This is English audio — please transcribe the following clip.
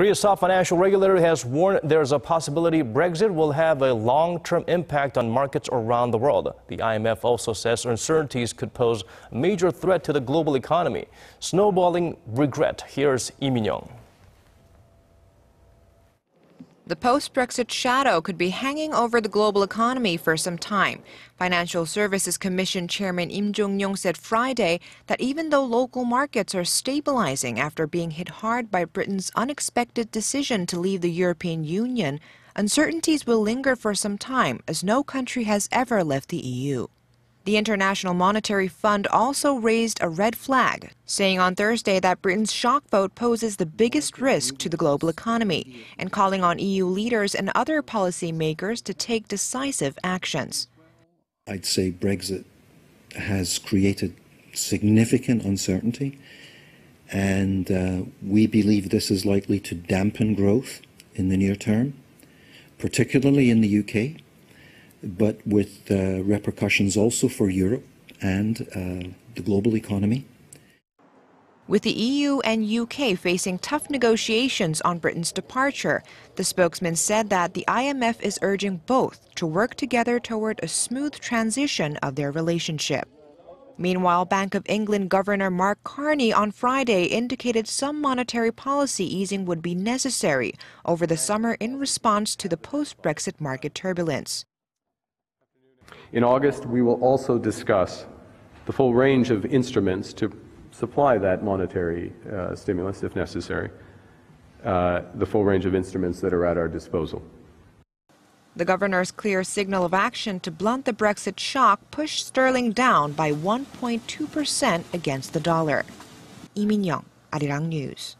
Korea's top financial regulator has warned there's a possibility Brexit will have a long-term impact on markets around the world. The IMF also says uncertainties could pose a major threat to the global economy. Snowballing bregret. Here's Lee Min-young. The post-Brexit shadow could be hanging over the global economy for some time. Financial Services Commission Chairman Yim Jong-yong said Friday that even though local markets are stabilizing after being hit hard by Britain's unexpected decision to leave the European Union, uncertainties will linger for some time as no country has ever left the EU. The International Monetary Fund also raised a red flag, saying on Thursday that Britain's shock vote poses the biggest risk to the global economy and calling on EU leaders and other policymakers to take decisive actions. I'd say Brexit has created significant uncertainty, and uh, we believe this is likely to dampen growth in the near term, particularly in the UK but with uh, repercussions also for Europe and uh, the global economy. With the EU and UK facing tough negotiations on Britain's departure, the spokesman said that the IMF is urging both to work together toward a smooth transition of their relationship. Meanwhile, Bank of England Governor Mark Carney on Friday indicated some monetary policy easing would be necessary over the summer in response to the post Brexit market turbulence. In August, we will also discuss the full range of instruments to supply that monetary uh, stimulus if necessary, uh, the full range of instruments that are at our disposal. The governor's clear signal of action to blunt the Brexit shock pushed sterling down by 1.2% against the dollar. Lee Min-young, Arirang News.